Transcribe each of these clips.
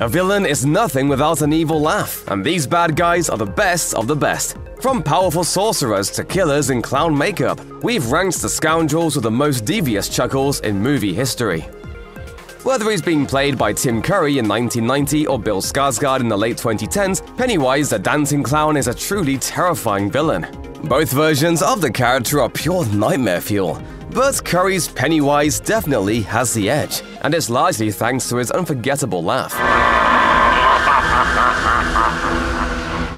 A villain is nothing without an evil laugh, and these bad guys are the best of the best. From powerful sorcerers to killers in clown makeup, we've ranked the scoundrels with the most devious chuckles in movie history. Whether he's being played by Tim Curry in 1990 or Bill Skarsgård in the late 2010s, Pennywise the Dancing Clown is a truly terrifying villain. Both versions of the character are pure nightmare fuel, but Curry's Pennywise definitely has the edge, and it's largely thanks to his unforgettable laugh.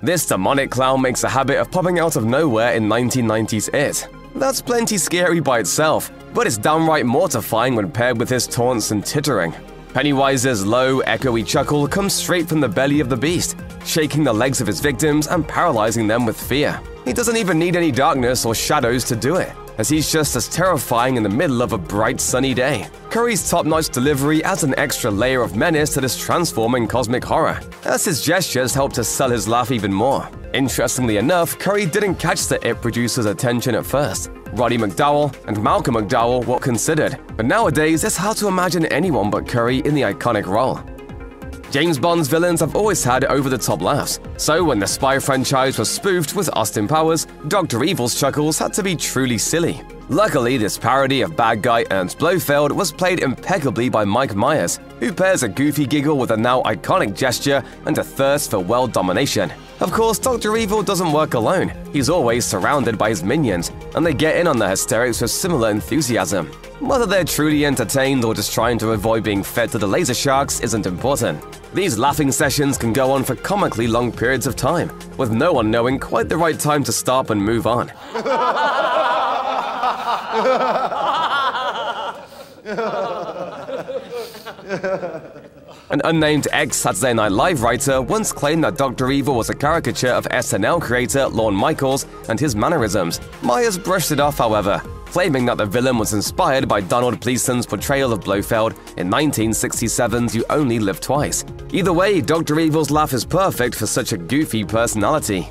This demonic clown makes a habit of popping out of nowhere in 1990's It. That's plenty scary by itself, but it's downright mortifying when paired with his taunts and tittering. Pennywise's low, echoey chuckle comes straight from the belly of the beast, shaking the legs of his victims and paralyzing them with fear. He doesn't even need any darkness or shadows to do it, as he's just as terrifying in the middle of a bright sunny day. Curry's top-notch delivery adds an extra layer of menace to this transforming cosmic horror, as his gestures help to sell his laugh even more. Interestingly enough, Curry didn't catch the It producer's attention at first. Roddy McDowall and Malcolm McDowell were considered, but nowadays it's hard to imagine anyone but Curry in the iconic role. James Bond's villains have always had over-the-top laughs, so when the Spy franchise was spoofed with Austin Powers, Dr. Evil's chuckles had to be truly silly. Luckily, this parody of bad guy Ernst Blofeld was played impeccably by Mike Myers, who pairs a goofy giggle with a now iconic gesture and a thirst for world domination. Of course, Dr. Evil doesn't work alone. He's always surrounded by his minions, and they get in on the hysterics with similar enthusiasm. Whether they're truly entertained or just trying to avoid being fed to the laser sharks isn't important. These laughing sessions can go on for comically long periods of time, with no one knowing quite the right time to stop and move on. An unnamed ex Saturday Night Live writer once claimed that Dr. Evil was a caricature of SNL creator Lorne Michaels and his mannerisms. Myers brushed it off, however, claiming that the villain was inspired by Donald Pleasence's portrayal of Blofeld in 1967's You Only Live Twice. Either way, Dr. Evil's laugh is perfect for such a goofy personality.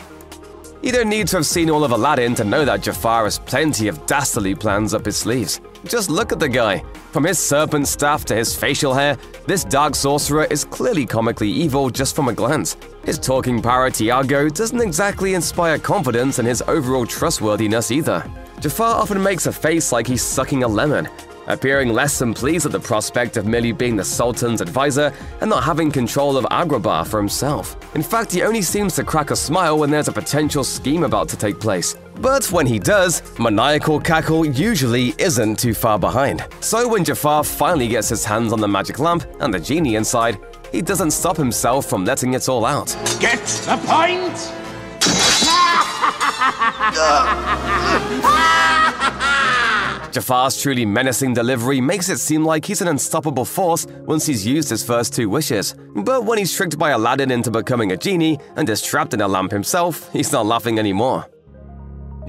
You don't need to have seen all of Aladdin to know that Jafar has plenty of dastardly plans up his sleeves. Just look at the guy. From his serpent staff to his facial hair, this dark sorcerer is clearly comically evil just from a glance. His talking parrot Iago doesn't exactly inspire confidence in his overall trustworthiness either. Jafar often makes a face like he's sucking a lemon, appearing less than pleased at the prospect of merely being the Sultan's advisor and not having control of Agrabah for himself. In fact, he only seems to crack a smile when there's a potential scheme about to take place. But when he does, maniacal cackle usually isn't too far behind. So when Jafar finally gets his hands on the magic lamp and the genie inside, he doesn't stop himself from letting it all out. Get the point? Jafar's truly menacing delivery makes it seem like he's an unstoppable force once he's used his first two wishes. But when he's tricked by Aladdin into becoming a genie and is trapped in a lamp himself, he's not laughing anymore.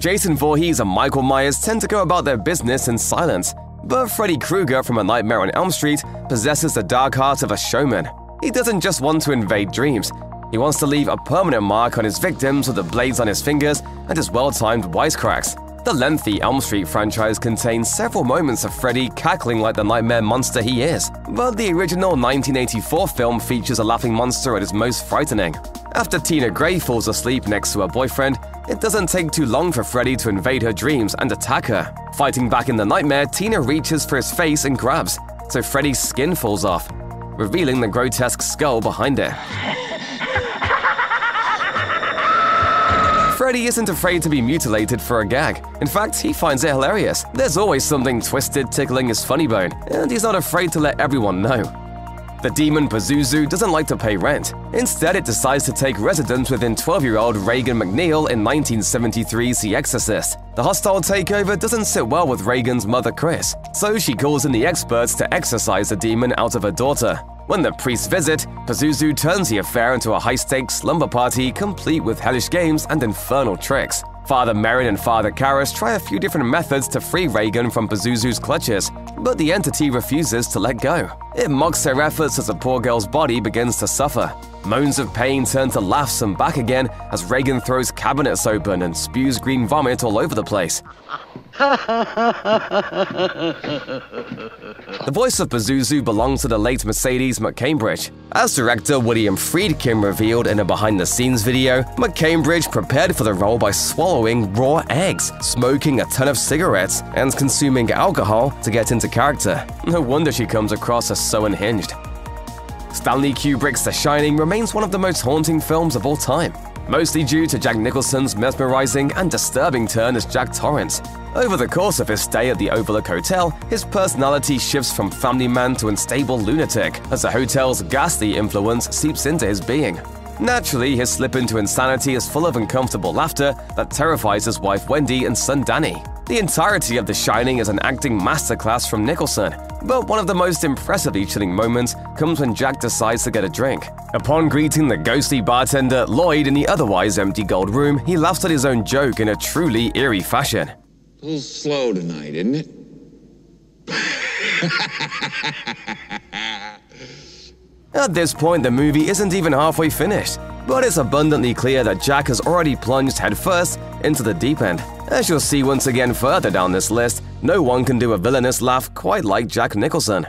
Jason Voorhees and Michael Myers tend to go about their business in silence, but Freddy Krueger from A Nightmare on Elm Street possesses the dark heart of a showman. He doesn't just want to invade dreams, he wants to leave a permanent mark on his victims with the blades on his fingers and his well-timed wisecracks. The lengthy Elm Street franchise contains several moments of Freddy cackling like the nightmare monster he is, but the original 1984 film features a laughing monster at his most frightening. After Tina Gray falls asleep next to her boyfriend, it doesn't take too long for Freddy to invade her dreams and attack her. Fighting back in the nightmare, Tina reaches for his face and grabs, so Freddy's skin falls off, revealing the grotesque skull behind it. Freddy isn't afraid to be mutilated for a gag. In fact, he finds it hilarious. There's always something twisted tickling his funny bone, and he's not afraid to let everyone know. The demon Pazuzu doesn't like to pay rent. Instead, it decides to take residence within 12-year-old Regan MacNeil in 1973's The Exorcist. The hostile takeover doesn't sit well with Regan's mother Chris, so she calls in the experts to exorcise the demon out of her daughter. When the priests visit, Pazuzu turns the affair into a high-stakes slumber party complete with hellish games and infernal tricks. Father Merrin and Father Karras try a few different methods to free Regan from Pazuzu's clutches, but the entity refuses to let go. It mocks their efforts as the poor girl's body begins to suffer. Moans of pain turn to laughs and back again as Regan throws cabinets open and spews green vomit all over the place. The voice of Pazuzu belongs to the late Mercedes McCambridge. As director William Friedkin revealed in a behind-the-scenes video, McCambridge prepared for the role by swallowing raw eggs, smoking a ton of cigarettes, and consuming alcohol to get into character. No wonder she comes across as so unhinged. Stanley Kubrick's The Shining remains one of the most haunting films of all time mostly due to Jack Nicholson's mesmerizing and disturbing turn as Jack Torrance. Over the course of his stay at the Overlook Hotel, his personality shifts from family man to unstable lunatic as the hotel's ghastly influence seeps into his being. Naturally, his slip into insanity is full of uncomfortable laughter that terrifies his wife Wendy and son Danny. The entirety of The Shining is an acting masterclass from Nicholson, but one of the most impressively chilling moments comes when Jack decides to get a drink. Upon greeting the ghostly bartender Lloyd in the otherwise empty gold room, he laughs at his own joke in a truly eerie fashion. A little slow tonight, isn't it? At this point, the movie isn't even halfway finished, but it's abundantly clear that Jack has already plunged headfirst into the deep end. As you'll see once again further down this list, no one can do a villainous laugh quite like Jack Nicholson.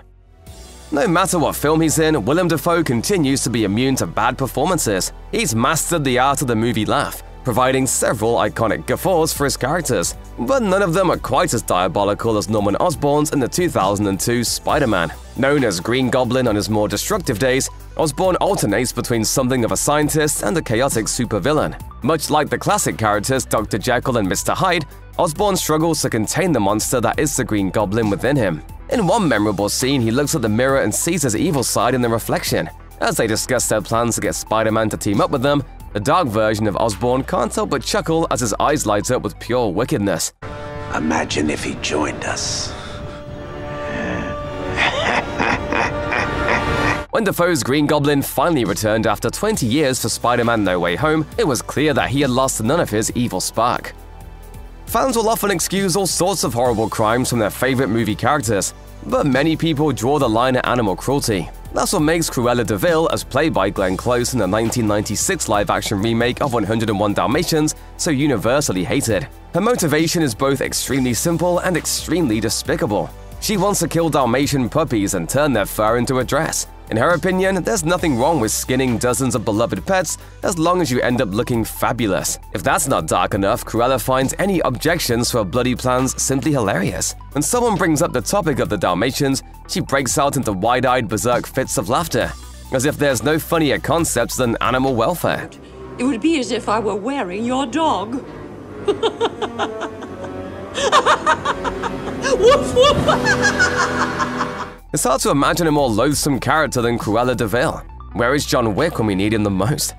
No matter what film he's in, Willem Dafoe continues to be immune to bad performances. He's mastered the art of the movie laugh, providing several iconic guffaws for his characters, but none of them are quite as diabolical as Norman Osborn's in the 2002 Spider-Man. Known as Green Goblin on his more destructive days, Osborn alternates between something of a scientist and a chaotic supervillain. Much like the classic characters Dr. Jekyll and Mr. Hyde, Osborn struggles to contain the monster that is the Green Goblin within him. In one memorable scene, he looks at the mirror and sees his evil side in the reflection. As they discuss their plans to get Spider-Man to team up with them, the dark version of Osborn can't help but chuckle as his eyes light up with pure wickedness. Imagine if he joined us. when Dafoe's Green Goblin finally returned after 20 years for Spider-Man No Way Home, it was clear that he had lost none of his evil spark. Fans will often excuse all sorts of horrible crimes from their favorite movie characters, but many people draw the line at animal cruelty. That's what makes Cruella de Vil, as played by Glenn Close in the 1996 live-action remake of 101 Dalmatians, so universally hated. Her motivation is both extremely simple and extremely despicable. She wants to kill Dalmatian puppies and turn their fur into a dress. In her opinion, there's nothing wrong with skinning dozens of beloved pets as long as you end up looking fabulous. If that's not dark enough, Cruella finds any objections to her bloody plans simply hilarious. When someone brings up the topic of the Dalmatians, she breaks out into wide-eyed berserk fits of laughter, as if there's no funnier concept than animal welfare. It would be as if I were wearing your dog. woof woof! It's hard to imagine a more loathsome character than Cruella de Vil. Where is John Wick when we need him the most?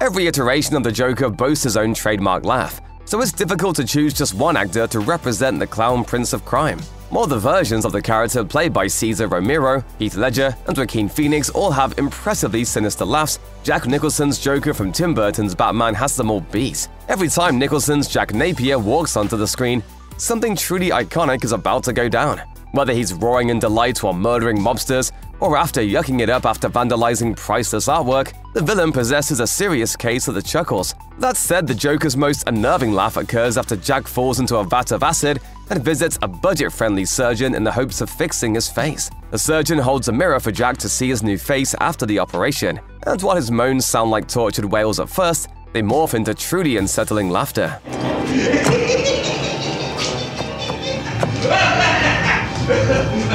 Every iteration of the Joker boasts his own trademark laugh, so it's difficult to choose just one actor to represent the clown prince of crime. More the versions of the character played by Cesar Romero, Heath Ledger, and Joaquin Phoenix all have impressively sinister laughs, Jack Nicholson's Joker from Tim Burton's Batman has them all beat. Every time Nicholson's Jack Napier walks onto the screen, something truly iconic is about to go down. Whether he's roaring in delight while murdering mobsters, or after yucking it up after vandalizing priceless artwork, the villain possesses a serious case of the chuckles. That said, the Joker's most unnerving laugh occurs after Jack falls into a vat of acid and visits a budget-friendly surgeon in the hopes of fixing his face. The surgeon holds a mirror for Jack to see his new face after the operation, and while his moans sound like tortured wails at first, they morph into truly unsettling laughter. Yeah.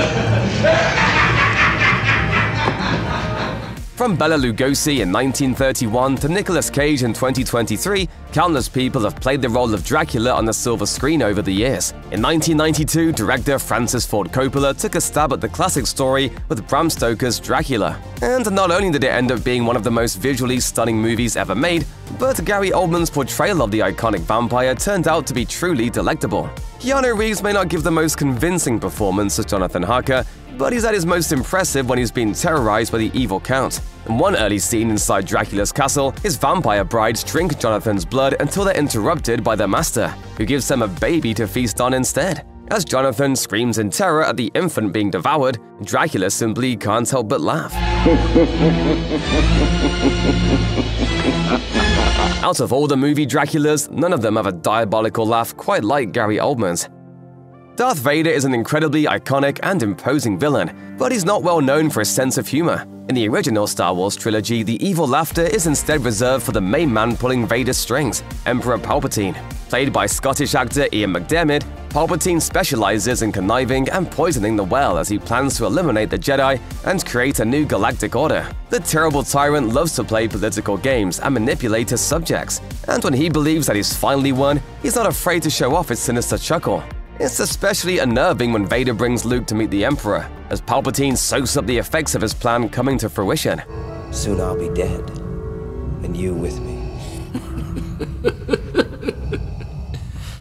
From Bela Lugosi in 1931 to Nicolas Cage in 2023, countless people have played the role of Dracula on the silver screen over the years. In 1992, director Francis Ford Coppola took a stab at the classic story with Bram Stoker's Dracula. And not only did it end up being one of the most visually stunning movies ever made, but Gary Oldman's portrayal of the iconic vampire turned out to be truly delectable. Keanu Reeves may not give the most convincing performance as Jonathan Harker, but he's at his most impressive when he's being terrorized by the evil Count. In one early scene inside Dracula's castle, his vampire brides drink Jonathan's blood until they're interrupted by their master, who gives them a baby to feast on instead. As Jonathan screams in terror at the infant being devoured, Dracula simply can't help but laugh. Out of all the movie Draculas, none of them have a diabolical laugh quite like Gary Oldman's. Darth Vader is an incredibly iconic and imposing villain, but he's not well known for his sense of humor. In the original Star Wars trilogy, the evil laughter is instead reserved for the main man pulling Vader's strings, Emperor Palpatine. Played by Scottish actor Ian McDiarmid, Palpatine specializes in conniving and poisoning the well as he plans to eliminate the Jedi and create a new galactic order. The terrible tyrant loves to play political games and manipulate his subjects, and when he believes that he's finally won, he's not afraid to show off his sinister chuckle. It's especially unnerving when Vader brings Luke to meet the Emperor, as Palpatine soaks up the effects of his plan coming to fruition. Soon I'll be dead, and you with me.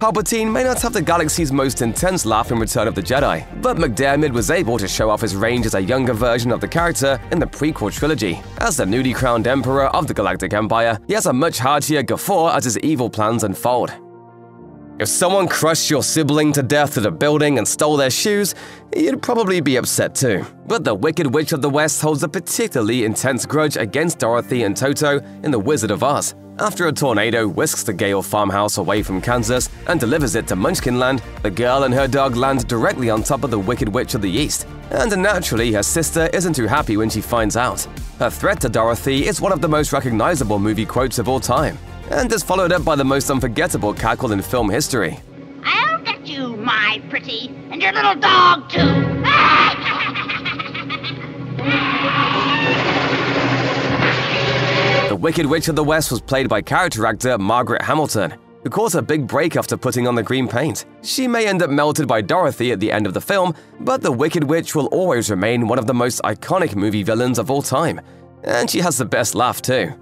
Palpatine may not have the galaxy's most intense laugh in Return of the Jedi, but McDiarmid was able to show off his range as a younger version of the character in the prequel trilogy. As the newly crowned Emperor of the Galactic Empire, he has a much heartier guffaw as his evil plans unfold. If someone crushed your sibling to death at a building and stole their shoes, you'd probably be upset too. But the Wicked Witch of the West holds a particularly intense grudge against Dorothy and Toto in The Wizard of Oz. After a tornado whisks the Gale farmhouse away from Kansas and delivers it to Munchkinland, the girl and her dog land directly on top of the Wicked Witch of the East. And naturally, her sister isn't too happy when she finds out. Her threat to Dorothy is one of the most recognizable movie quotes of all time and is followed up by the most unforgettable cackle in film history. I'll get you, my pretty, and your little dog, too. the Wicked Witch of the West was played by character actor Margaret Hamilton, who caught a big break after putting on the green paint. She may end up melted by Dorothy at the end of the film, but the Wicked Witch will always remain one of the most iconic movie villains of all time. And she has the best laugh too.